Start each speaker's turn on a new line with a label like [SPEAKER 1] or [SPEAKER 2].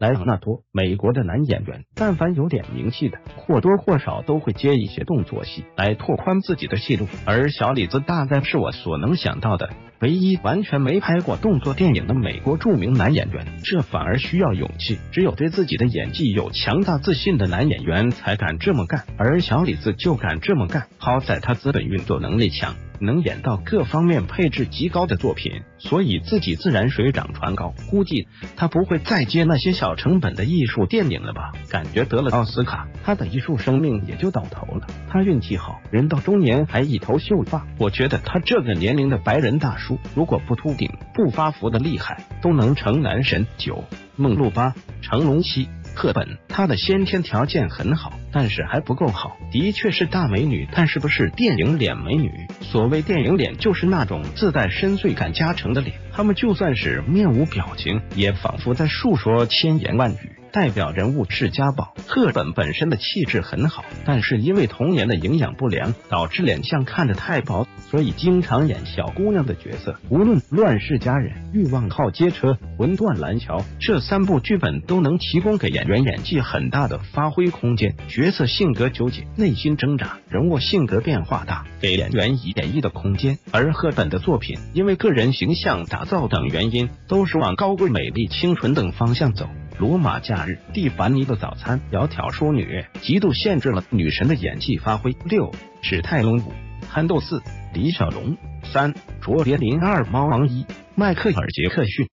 [SPEAKER 1] 莱昂纳多，美国的男演员，但凡有点名气的，或多或少都会接一些动作戏来拓宽自己的戏路。而小李子大概是我所能想到的唯一完全没拍过动作电影的美国著名男演员。这反而需要勇气，只有对自己的演技有强大自信的男演员才敢这么干。而小李子就敢这么干，好在他资本运作能力强。能演到各方面配置极高的作品，所以自己自然水涨船高。估计他不会再接那些小成本的艺术电影了吧？感觉得了奥斯卡，他的艺术生命也就到头了。他运气好，人到中年还一头秀发。我觉得他这个年龄的白人大叔，如果不秃顶、不发福的厉害，都能成男神。九梦露八成龙七。赫本，她的先天条件很好，但是还不够好。的确是大美女，但是不是电影脸美女？所谓电影脸，就是那种自带深邃感加成的脸。他们就算是面无表情，也仿佛在述说千言万语。代表人物是家宝，赫本本身的气质很好，但是因为童年的营养不良，导致脸相看着太薄，所以经常演小姑娘的角色。无论《乱世佳人》《欲望号街车》《魂断蓝桥》这三部剧本，都能提供给演员演技很大的发挥空间。角色性格纠结，内心挣扎，人物性格变化大，给演员以演绎的空间。而赫本的作品，因为个人形象打造等原因，都是往高贵、美丽、清纯等方向走。罗马假日、蒂凡尼的早餐、窈窕淑女，极度限制了女神的演技发挥。六史泰龙五憨豆四李小龙三卓别林二猫王一迈克尔杰克逊。